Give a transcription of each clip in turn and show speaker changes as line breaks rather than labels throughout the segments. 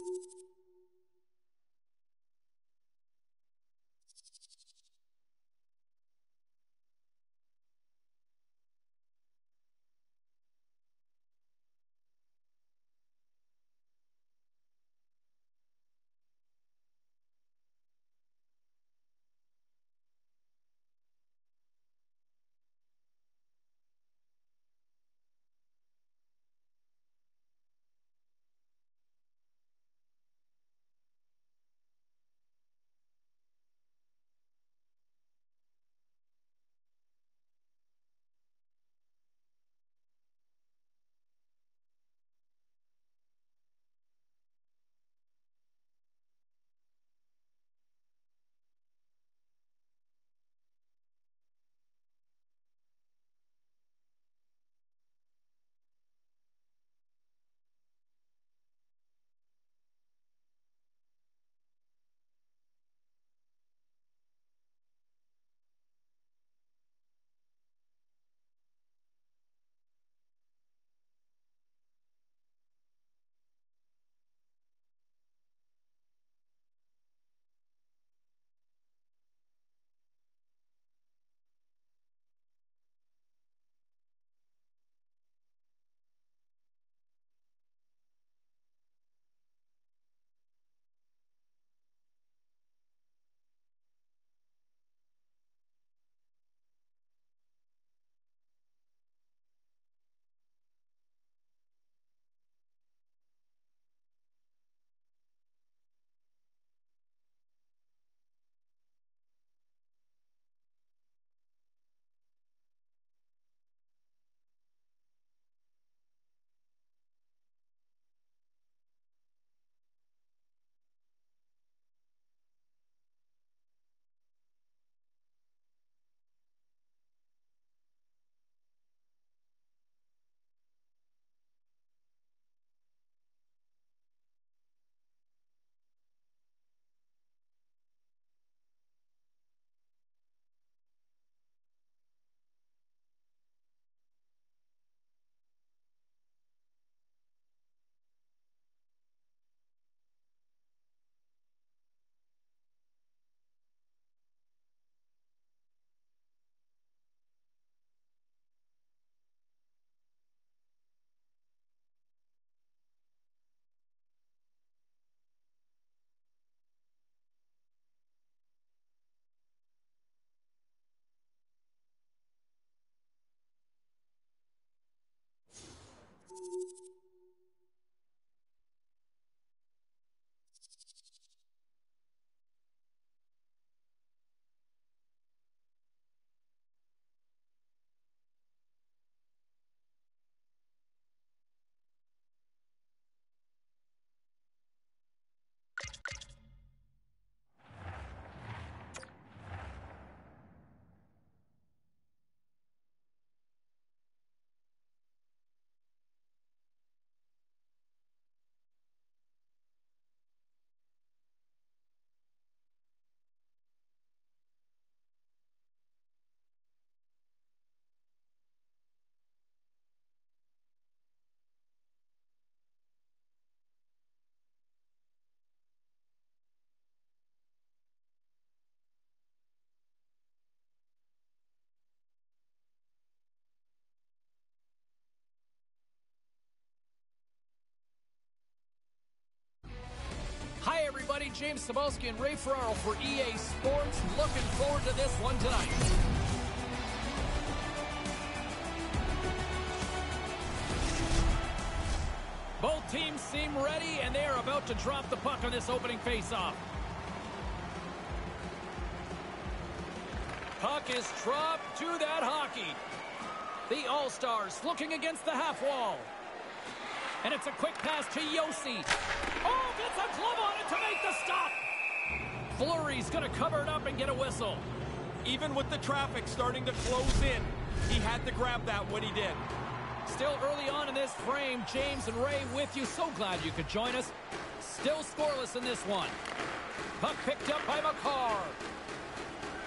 everybody. James Cybulski and Ray Ferraro for EA Sports. Looking forward to this one tonight. Both teams seem ready, and they are about to drop the puck on this opening faceoff. Puck is dropped to that hockey. The All-Stars looking against the half wall. And it's a quick pass to Josi. Oh, gets a glove on to make the stop. Fleury's going to cover it up and get a whistle.
Even with the traffic starting to close in, he had to grab that when he did.
Still early on in this frame, James and Ray with you. So glad you could join us. Still scoreless in this one. Puck picked up by Makar.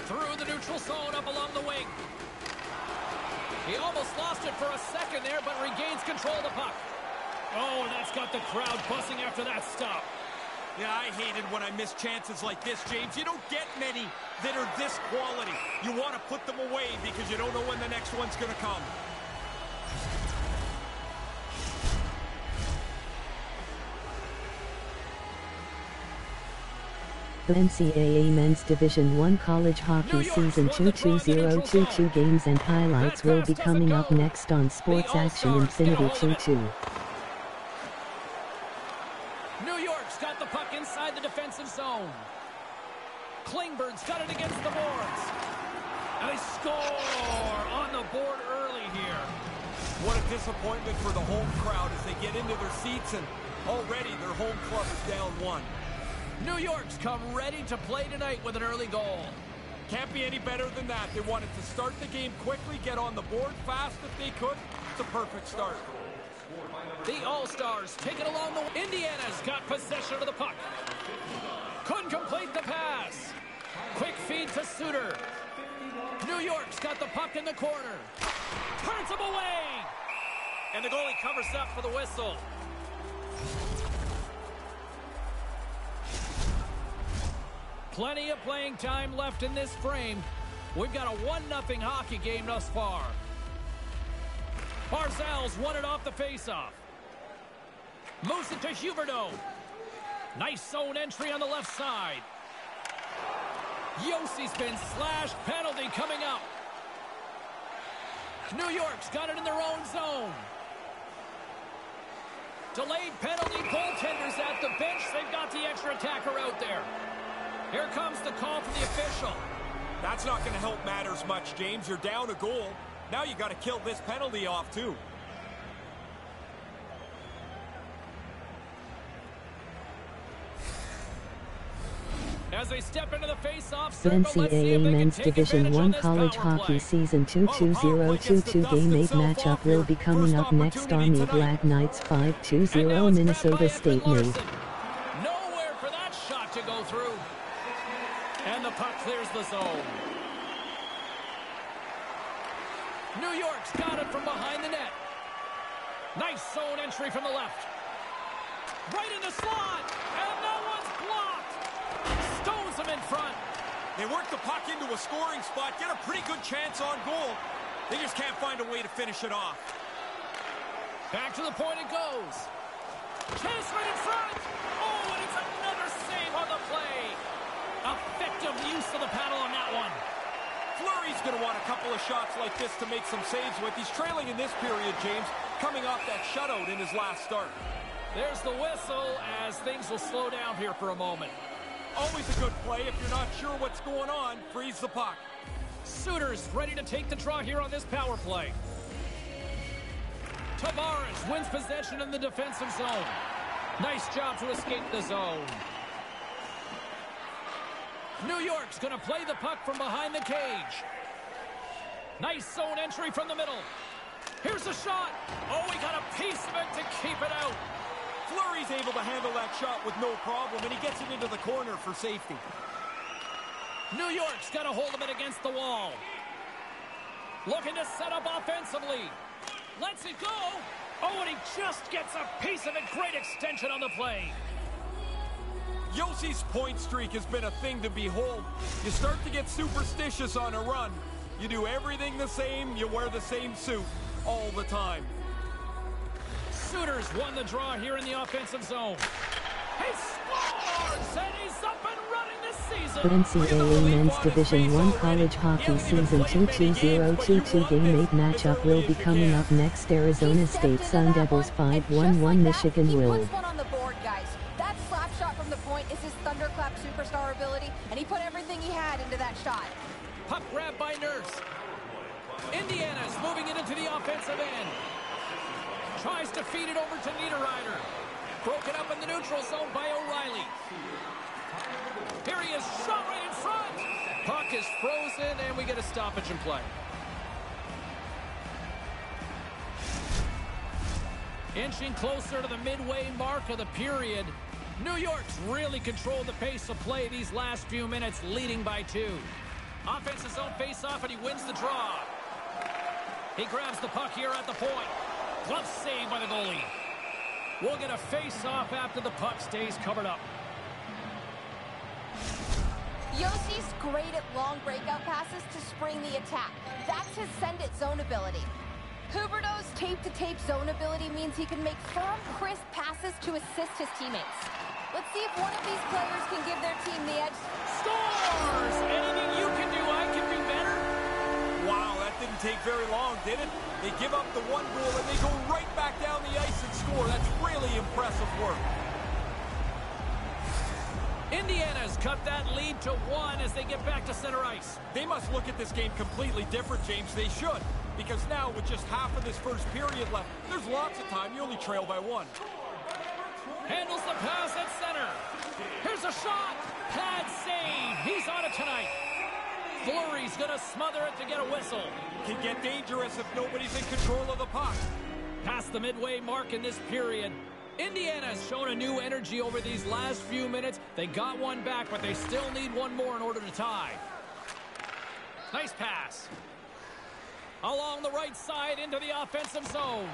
Through the neutral zone up along the wing. He almost lost it for a second there, but regains control of the puck. Oh, that York's got the crowd buzzing after that stop.
Yeah, I hate it when I miss chances like this, James. You don't get many that are this quality. You want to put them away because you don't know when the next one's going to come.
The NCAA Men's Division 1 College Hockey Season 22022 games and highlights will be coming up next on Sports Action Infinity 22.
New York's got the puck inside the defensive zone. Klingberg's got it against the boards. And they score on the board early here.
What a disappointment for the home crowd as they get into their seats and already their home club is down one.
New York's come ready to play tonight with an early goal.
Can't be any better than that. They wanted to start the game quickly, get on the board fast if they could. It's a perfect start.
The All-Stars take it along the... Indiana's got possession of the puck. Couldn't complete the pass. Quick feed to Suter. New York's got the puck in the corner. Turns him away. And the goalie covers up for the whistle. Plenty of playing time left in this frame. We've got a 1-0 hockey game thus far. Barzal's won it off the faceoff. Moves it to Huberdeau. Nice zone entry on the left side. Josi's been slashed. Penalty coming up. New York's got it in their own zone. Delayed penalty. Goaltenders at the bench. They've got the extra attacker out there. Here comes the call from the official.
That's not going to help matters much, James. You're down a goal. Now you got to kill this penalty off, too.
They step into the face-off
The NCAA Men's Division I College Hockey Season 22022 Game 8 matchup will be coming up next on the Black Knights 5-2-0 Minnesota State move.
Nowhere for that shot to go through. And the puck clears the zone. New York's got it from behind the net. Nice zone entry from the left. Right in the slot. In front.
They work the puck into a scoring spot, get a pretty good chance on goal. They just can't find a way to finish it off.
Back to the point it goes. Chase right in front. Oh, and it's another save on the play. Effective use of the paddle on that one.
Fleury's going to want a couple of shots like this to make some saves with. He's trailing in this period, James, coming off that shutout in his last start.
There's the whistle as things will slow down here for a moment.
Always a good play. If you're not sure what's going on, freeze the puck.
Suter's ready to take the draw here on this power play. Tavares wins possession in the defensive zone. Nice job to escape the zone. New York's going to play the puck from behind the cage. Nice zone entry from the middle. Here's a shot. Oh, we got a piece of it to keep it out.
Fleury's able to handle that shot with no problem, and he gets it into the corner for safety.
New York's got a hold of it against the wall. Looking to set up offensively. Lets it go. Oh, and he just gets a piece of it. Great extension on the play.
Josi's point streak has been a thing to behold. You start to get superstitious on a run. You do everything the same, you wear the same suit all the time.
Suter's won the draw here in the offensive zone. He scores, and he's up and running this season.
The NCAA Men's Division I College Hockey Season 22022 Game 8 matchup will be coming up next. Arizona State Sun Devils 5-1-1 Michigan will.
To Niederreiter. Broken up in the neutral zone by O'Reilly. Here he is, shot right in front. Puck is frozen, and we get a stoppage in play. Inching closer to the midway mark of the period. New York's really controlled the pace of play these last few minutes, leading by two. Offensive zone face-off, and he wins the draw. He grabs the puck here at the point. Glove save by the goalie. We'll get a face-off after the puck stays covered up.
Josi's great at long breakout passes to spring the attack. That's his send-it zone ability. Huberdeau's tape-to-tape zone ability means he can make firm, crisp passes to assist his teammates. Let's see if one of these players can give their team the edge.
Scores!
Take very long, did it? They give up the one goal and they go right back down the ice and score. That's really impressive work.
Indiana's cut that lead to one as they get back to center ice.
They must look at this game completely different, James. They should. Because now, with just half of this first period left, there's lots of time. You only trail by one.
Handles the pass at center. Here's a shot. Pad save. He's on it tonight. Fleury's going to smother it to get a whistle.
Can get dangerous if nobody's in control of the puck.
Past the midway mark in this period. Indiana's shown a new energy over these last few minutes. They got one back, but they still need one more in order to tie. Nice pass. Along the right side into the offensive zone.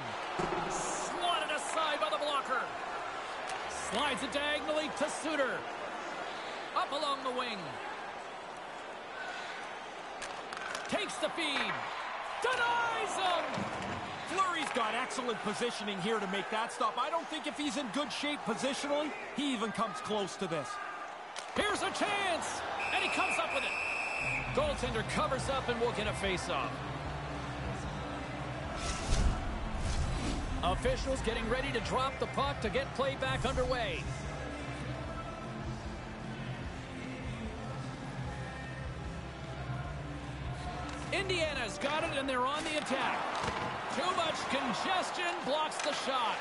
Swatted aside by the blocker. Slides it diagonally to Suter. Up along the wing. Takes the feed. Denies him!
Fleury's got excellent positioning here to make that stop. I don't think if he's in good shape positionally, he even comes close to this.
Here's a chance! And he comes up with it. Goaltender covers up and will get a face-off. Officials getting ready to drop the puck to get play back underway. Indiana's got it, and they're on the attack. Too much congestion blocks the shot.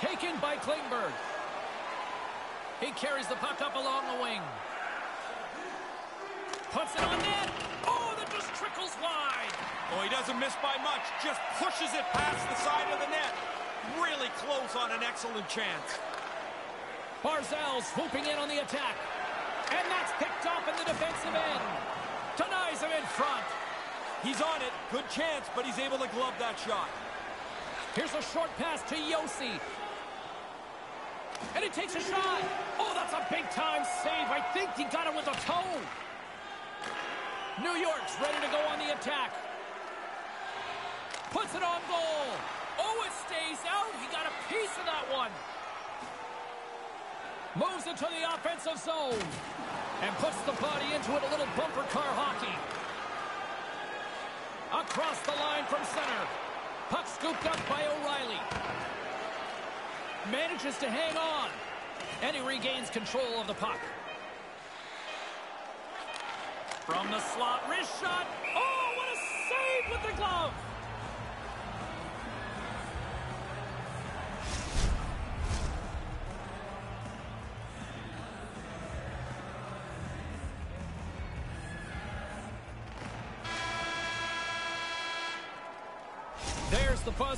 Taken by Klingberg. He carries the puck up along the wing. Puts it on net. Oh, that just trickles wide.
Oh, he doesn't miss by much. Just pushes it past the side of the net. Really close on an excellent chance.
Barzal swooping in on the attack. And that's picked off in the defensive end. Denies him in front.
He's on it. Good chance, but he's able to glove that shot.
Here's a short pass to Josi. And he takes a shot. Oh, that's a big-time save. I think he got it with a toe. New York's ready to go on the attack. Puts it on goal. Oh, it stays out. He got a piece of that one. Moves into the offensive zone. And puts the body into it, a little bumper car hockey. Across the line from center. Puck scooped up by O'Reilly. Manages to hang on. And he regains control of the puck. From the slot, wrist shot. Oh, what a save with the glove.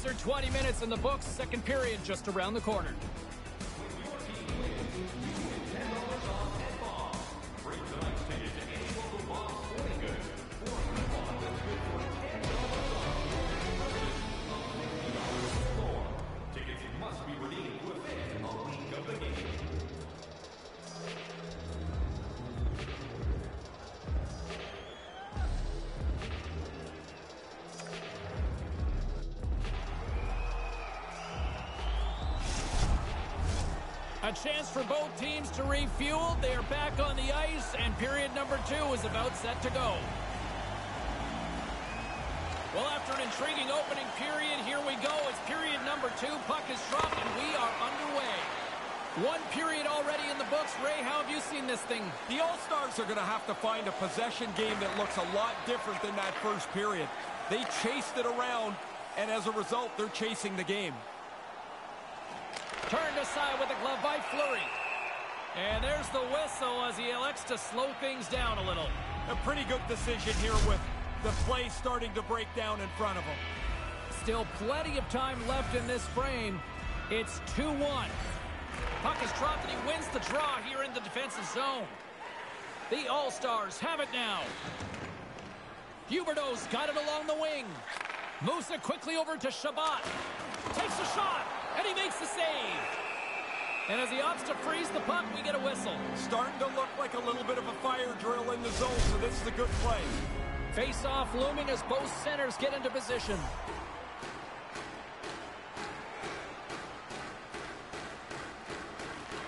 Buzzer. 20 minutes in the books. Second period just around the corner. A chance for both teams to refuel. They are back on the ice, and period number two is about set to go. Well, after an intriguing opening period, here we go. It's period number two. Puck is dropped, and we are underway. One period already in the books. Ray, how have you seen this thing?
The All-Stars are going to have to find a possession game that looks a lot different than that first period. They chased it around, and as a result, they're chasing the game.
Turned aside with the glove by Fleury. And there's the whistle as he elects to slow things down a little.
A pretty good decision here with the play starting to break down in front of him.
Still plenty of time left in this frame. It's 2-1. Puck is dropped and he wins the draw here in the defensive zone. The All-Stars have it now. Huberdeau's got it along the wing. Moves it quickly over to Chabot. Takes a shot, and he makes the save. And as he opts to freeze the puck, we get a whistle.
Starting to look like a little bit of a fire drill in the zone, so this is a good play.
Face-off looming as both centers get into position.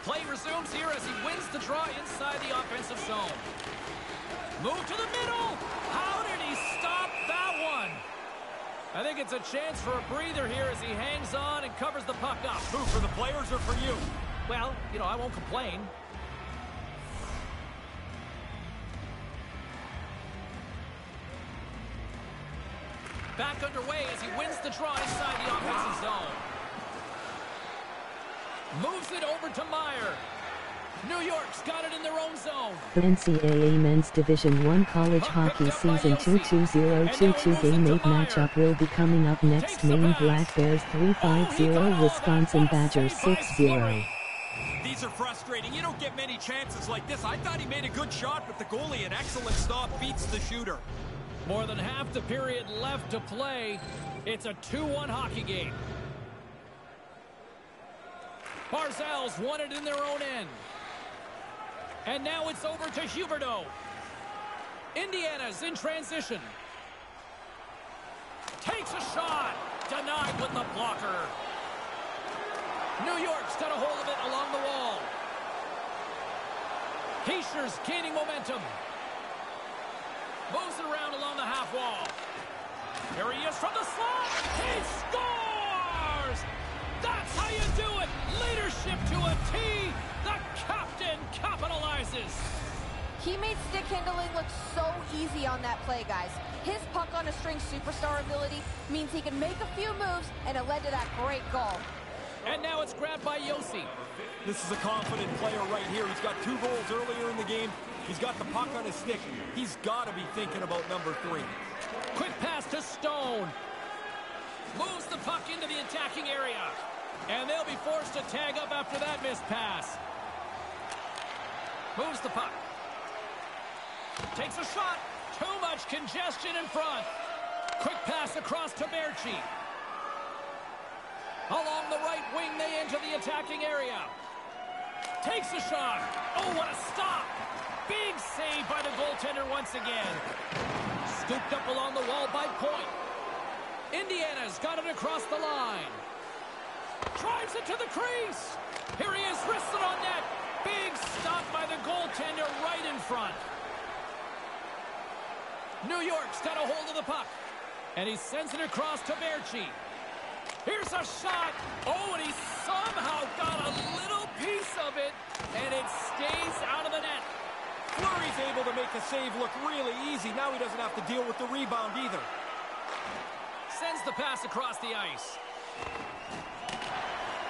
Play resumes here as he wins the draw inside the offensive zone. Move to the middle. How did he stop that one? I think it's a chance for a breather here as he hangs on and covers the puck up.
Who, for the players or for you?
Well, you know, I won't complain. Back underway as he wins the draw inside the offensive zone. Moves it over to Meyer. New York's got it in their own zone.
The NCAA Men's Division I College Hockey Season 22022 Game 8 matchup will be coming up next. Maine Black Bears 350, Wisconsin Badgers 6-0.
These are frustrating. You don't get many chances like this. I thought he made a good shot, but the goalie, an excellent stop, beats the shooter.
More than half the period left to play. It's a 2-1 hockey game. Barzal's won it in their own end. And now it's over to Huberdeau. Indiana's in transition. Takes a shot. Denied with the blocker. New York's got a hold of it along the wall. Hischier's gaining momentum. Moves it around along the half wall. Here he is from the slot. He scores! That's how you do it. Leadership
handling look so easy on that play, guys. His puck on a string superstar ability means he can make a few moves, and it led to that great goal.
And now it's grabbed by Josi.
This is a confident player right here. He's got two goals earlier in the game. He's got the puck on his stick. He's got to be thinking about number three.
Quick pass to Stone. Moves the puck into the attacking area. And they'll be forced to tag up after that missed pass. Moves the puck. Takes a shot. Too much congestion in front. Quick pass across to Merchi. Along the right wing, they enter the attacking area. Takes a shot. Oh, what a stop. Big save by the goaltender once again. Scooped up along the wall by Point. Indiana's got it across the line. Drives it to the crease. Here he is, wristed on net. Big stop by the goaltender right in front. New York's got a hold of the puck. And he sends it across to Merchi. Here's a shot. Oh, and he somehow got a little piece of it, and it stays out of the net.
Fleury's able to make a save look really easy. Now he doesn't have to deal with the rebound either.
Sends the pass across the ice.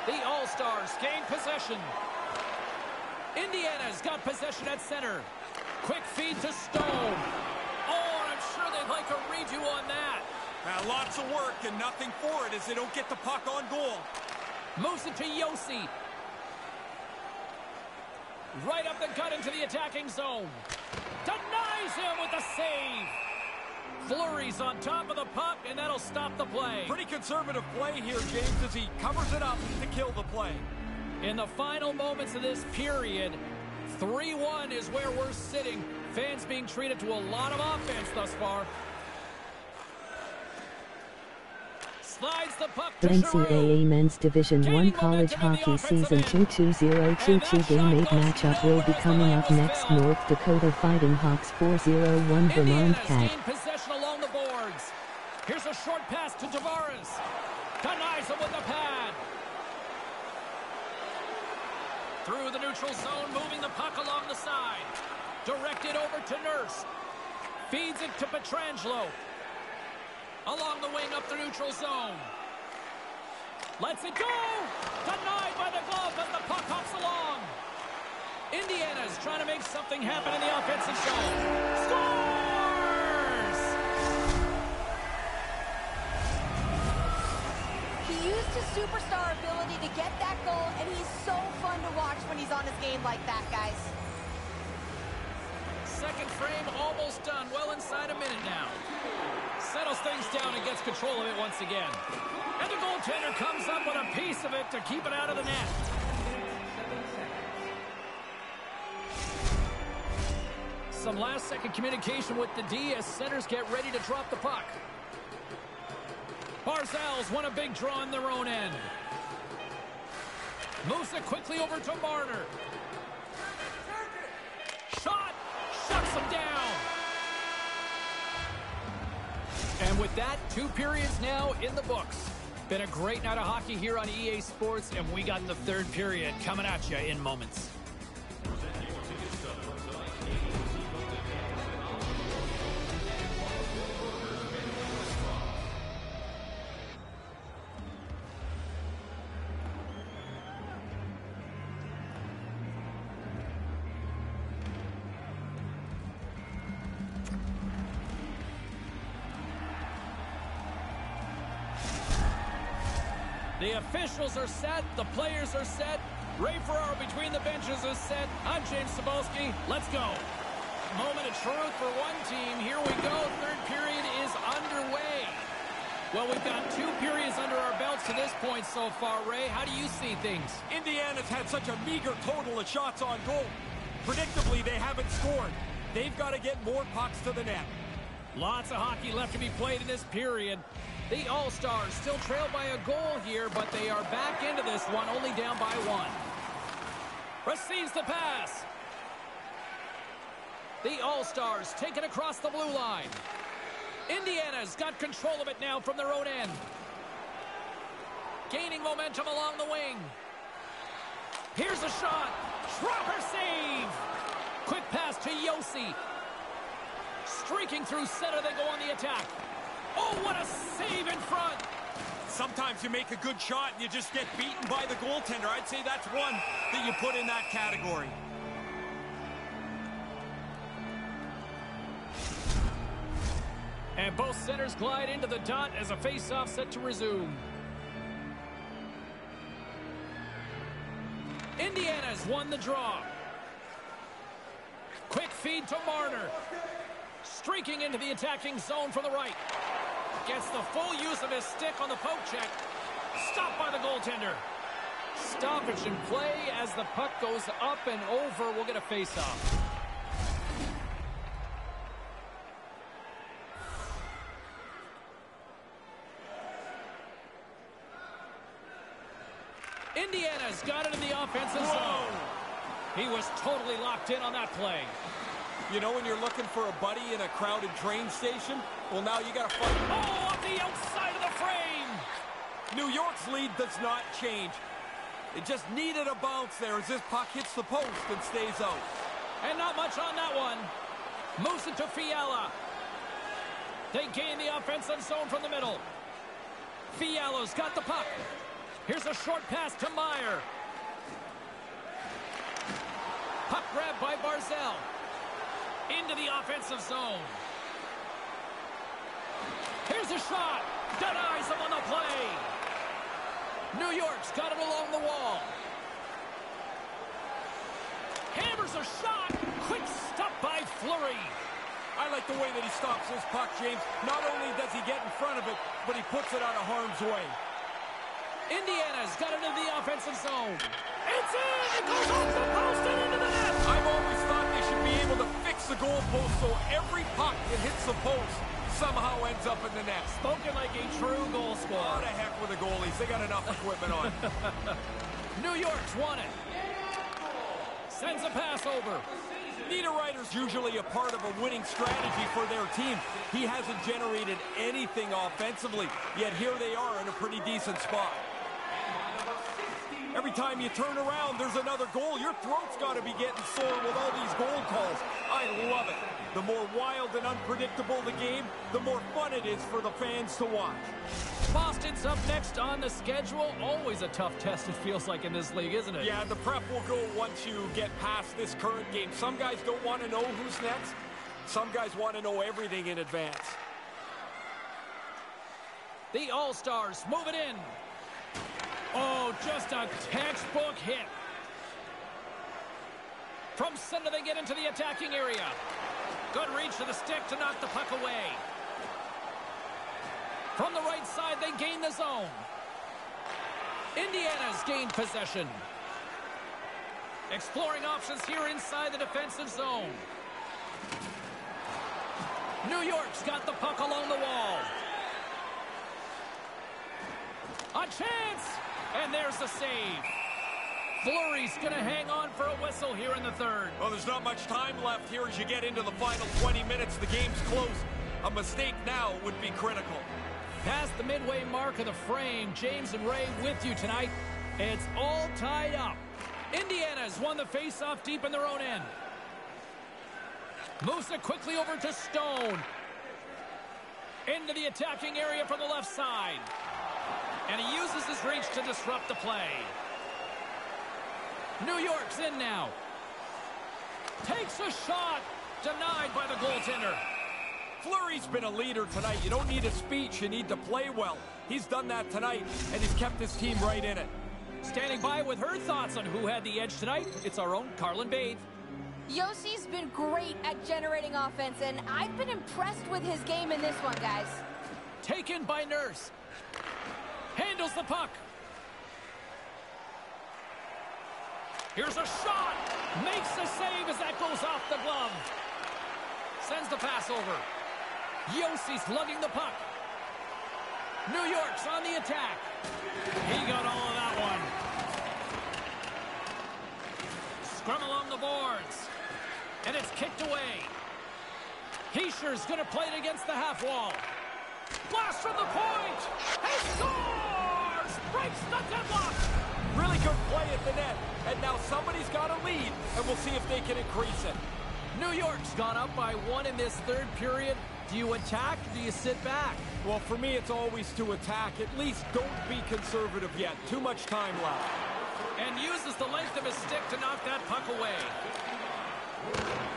The All-Stars gain possession. Indiana's got possession at center. Quick feed to Stone. And I'm sure they'd like a redo on that.
Now, lots of work and nothing for it as they don't get the puck on goal.
Moves it to Josi. Right up the gut into the attacking zone. Denies him with a save. Fleury's on top of the puck, and that'll stop the play.
Pretty conservative play here, James, as he covers it up to kill the play.
In the final moments of this period, 3-1 is where we're sitting. Fans being treated to a lot of offense thus far. Slides the puck to
NCAA Men's Division I College Hockey Season 22022 Game 8 matchup will be coming up next. North Dakota Fighting Hawks 401 Vermont Cat.
possession along the boards. Here's a short pass to Tavares. Denies him with the pad. Through the neutral zone, moving the puck along the side. Directed over to Nurse. Feeds it to Pietrangelo. Along the wing up the neutral zone. Lets it go! Denied by the glove as the puck hops along. Indiana's trying to make something happen in the offensive zone. Scores!
He used his superstar ability to get that goal, and he's so fun to watch when he's on his game like that, guys
second frame almost done. Well inside a minute now. Settles things down and gets control of it once again. And the goaltender comes up with a piece of it to keep it out of the net. Some last-second communication with the D as centers get ready to drop the puck. Barzal's won a big draw on their own end. Moves it quickly over to Marner. Him down! And with that, two periods now in the books. Been a great night of hockey here on EA Sports, and we got the third period coming at you in moments. The officials are set. The players are set. Ray Ferraro between the benches is set. I'm James Cybulski. Let's go. Moment of truth for one team. Here we go. Third period is underway. Well, we've got two periods under our belts to this point so far, Ray. How do you see things?
Indiana's had such a meager total of shots on goal. Predictably, they haven't scored. They've got to get more pucks to the net.
Lots of hockey left to be played in this period. The All-Stars still trail by a goal here, but they are back into this one, only down by one. Receives the pass. The All-Stars take it across the blue line. Indiana's got control of it now from their own end. Gaining momentum along the wing. Here's a shot. Dropper save. Quick pass to Josi. Streaking through center, they go on the attack. Oh, what a save in front.
Sometimes you make a good shot and you just get beaten by the goaltender. I'd say that's one that you put in that category.
And both centers glide into the dot as a face-off set to resume. Indiana's won the draw. Quick feed to Marner. Streaking into the attacking zone from the right. Gets the full use of his stick on the poke check. Stopped by the goaltender. Stoppage in play as the puck goes up and over. We'll get a face-off. Indiana's got it in the offensive
Whoa.
zone. He was totally locked in on that play.
You know when you're looking for a buddy in a crowded train station? Well, now you got to fight.
Oh, off the outside of the frame.
New York's lead does not change. It just needed a bounce there as this puck hits the post and stays out.
And not much on that one. Moves it to Fiala. They gain the offensive zone from the middle. Fiala's got the puck. Here's a short pass to Meyer. Puck grab by Barzal. Into the offensive zone. Here's a shot. Denies him on the play. New York's got it along the wall. Hammers a shot. Quick stop by Fleury.
I like the way that he stops this puck, James. Not only does he get in front of it, but he puts it out of harm's way.
Indiana's got it in the offensive zone. It's in! It goes
goalpost so every puck that hits the post somehow ends up in the net.
Spoken like a true goal scorer.
What the heck with the goalies? They got enough equipment on.
New York's won it. Sends a pass over.
Niederreiter's usually a part of a winning strategy for their team. He hasn't generated anything offensively, yet here they are in a pretty decent spot. Every time you turn around, there's another goal. Your throat's got to be getting sore with all these goal calls. I love it. The more wild and unpredictable the game, the more fun it is for the fans to watch.
Boston's up next on the schedule. Always a tough test, it feels like, in this league, isn't it?
Yeah, the prep will go once you get past this current game. Some guys don't want to know who's next. Some guys want to know everything in advance.
The All-Stars move it in. Oh, just a textbook hit. From center, they get into the attacking area. Good reach to the stick to knock the puck away. From the right side, they gain the zone. Indiana's gained possession. Exploring options here inside the defensive zone. New York's got the puck along the wall. A chance! And there's the save. Fleury's going to hang on for a whistle here in the third.
Well, there's not much time left here as you get into the final 20 minutes. The game's close. A mistake now would be critical.
Past the midway mark of the frame, James and Ray with you tonight. It's all tied up. Indiana's won the faceoff deep in their own end. Moves it quickly over to Stone. Into the attacking area from the left side. And he uses his reach to disrupt the play. New York's in now. Takes a shot. Denied by the goaltender.
Fleury's been a leader tonight. You don't need a speech. You need to play well. He's done that tonight, and he's kept his team right in it.
Standing by with her thoughts on who had the edge tonight, it's our own Carlin Bathe.
Josi's been great at generating offense, and I've been impressed with his game in this one, guys.
Taken by Nurse. Handles the puck. Here's a shot. Makes the save as that goes off the glove. Sends the pass over. Josi's lugging the puck. New York's on the attack. He got all of that one. Scrum along the boards. And it's kicked away. Hischier's going to play it against the half wall. Blast from the point. He scores! Breaks the deadlock.
Really good play at the net. And now somebody's got a lead, and we'll see if they can increase it.
New York's gone up by one in this third period. Do you attack or do you sit back?
Well, for me, it's always to attack. At least don't be conservative yet. Too much time left.
And uses the length of his stick to knock that puck away.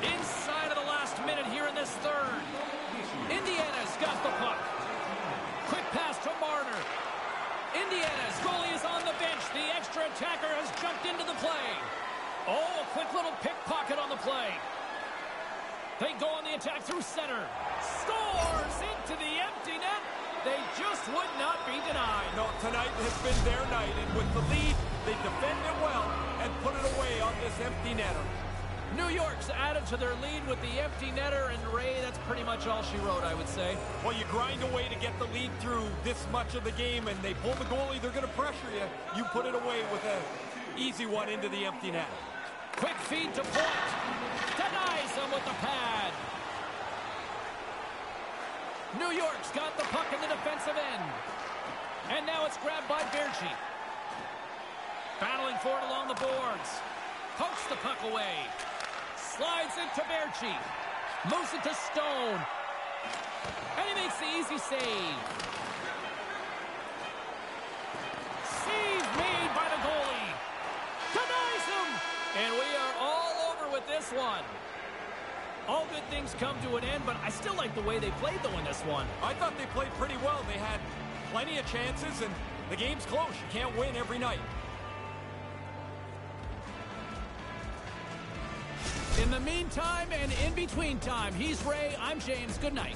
Inside of the last minute here in this third. Indiana's got the puck. Quick pass to Marner. Indiana's goalie is on the bench. The extra attacker has jumped into the play. Oh, a quick little pickpocket on the play. They go on the attack through center. Scores into the empty net. They just would not be denied.
No, tonight has been their night, and with the lead, they defend it well and put it away on this empty netter.
New York's added to their lead with the empty netter, and Ray, that's pretty much all she wrote, I would say.
Well, you grind away to get the lead through this much of the game, and they pull the goalie, they're going to pressure you. You put it away with an easy one into the empty net.
Quick feed to point. Denies him with the pad. New York's got the puck in the defensive end. And now it's grabbed by Berchi. Battling for it along the boards. Pokes the puck away. Slides it to Berchi. Moves it to Stone. And he makes the easy save. Save made by the goalie. Denies him. And we are all over with this one. All good things come to an end, but I still like the way they played, though, in this one.
I thought they played pretty well. They had plenty of chances, and the game's close. You can't win every night.
Meantime and in between time, he's Ray, I'm James. Good night.